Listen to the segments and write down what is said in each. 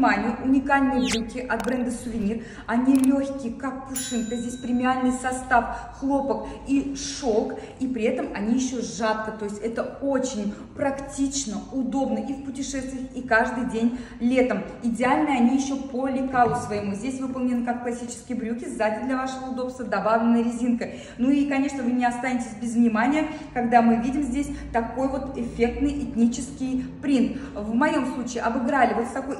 вниманию уникальные брюки от бренда Сувенир. Они легкие, как пушинка. Здесь премиальный состав, хлопок и шелк. И при этом они еще сжатка. То есть это очень практично, удобно и в путешествиях, и каждый день летом. Идеальные они еще по лекалу своему. Здесь выполнены как классические брюки. Сзади для вашего удобства добавлена резинка. Ну и, конечно, вы не останетесь без внимания, когда мы видим здесь такой вот эффектный этнический принт. В моем случае обыграли вот с такой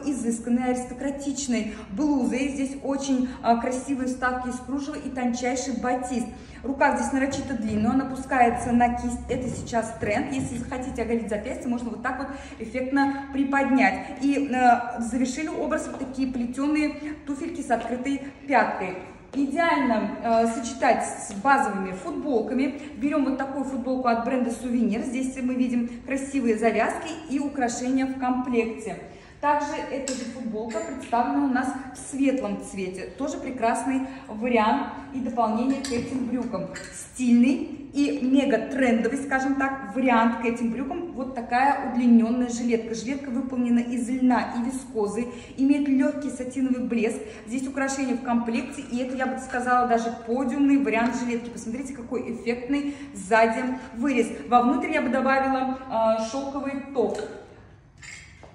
изысканной, аристократичной блузой. Здесь очень а, красивые вставки из кружева и тончайший батист. Рукав здесь нарочито длинный, он опускается на кисть. Это сейчас тренд. Если захотите оголить запястье, можно вот так вот эффектно приподнять. И э, завершили образ вот такие плетеные туфельки с открытой пяткой. Идеально э, сочетать с базовыми футболками. Берем вот такую футболку от бренда Сувенир. Здесь мы видим красивые завязки и украшения в комплекте. Также эта же футболка представлена у нас в светлом цвете. Тоже прекрасный вариант и дополнение к этим брюкам. Стильный и мега трендовый, скажем так, вариант к этим брюкам. Вот такая удлиненная жилетка. Жилетка выполнена из льна и вискозы. Имеет легкий сатиновый блеск. Здесь украшения в комплекте. И это, я бы сказала, даже подиумный вариант жилетки. Посмотрите, какой эффектный сзади вырез. Вовнутрь я бы добавила э, шелковый топ.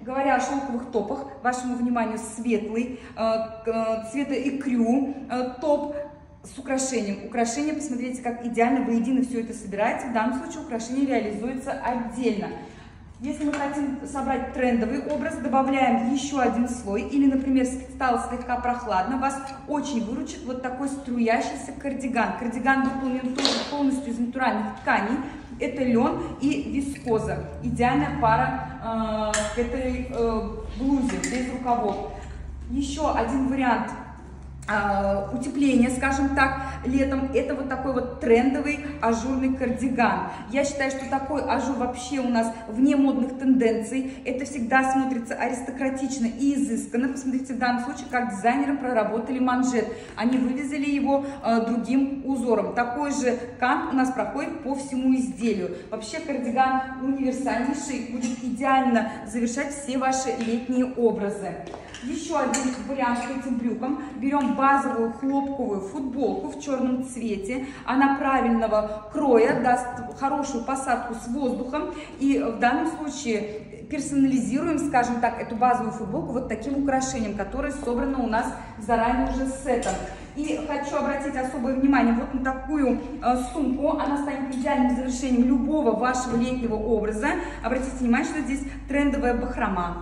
Говоря о шелковых топах, вашему вниманию светлый, э, э, цвета икрю э, топ с украшением. Украшение, посмотрите, как идеально воедино все это собирается. В данном случае украшение реализуется отдельно. Если мы хотим собрать трендовый образ, добавляем еще один слой. Или, например, стало слегка прохладно, вас очень выручит вот такой струящийся кардиган. Кардиган выполнен тоже полностью из натуральных тканей. Это лен и вискоза. Идеальная пара этой э, блузе без рукавов. Еще один вариант утепление, скажем так, летом, это вот такой вот трендовый ажурный кардиган. Я считаю, что такой ажур вообще у нас вне модных тенденций. Это всегда смотрится аристократично и изысканно. Посмотрите в данном случае, как дизайнеры проработали манжет. Они вывязали его э, другим узором. Такой же кант у нас проходит по всему изделию. Вообще кардиган универсальнейший, будет идеально завершать все ваши летние образы. Еще один вариант к этим брюкам. Берем базовую хлопковую футболку в черном цвете. Она правильного кроя, даст хорошую посадку с воздухом. И в данном случае персонализируем, скажем так, эту базовую футболку вот таким украшением, которое собрано у нас заранее уже сетом. И хочу обратить особое внимание вот на такую э, сумку. Она станет идеальным завершением любого вашего летнего образа. Обратите внимание, что здесь трендовая бахрома.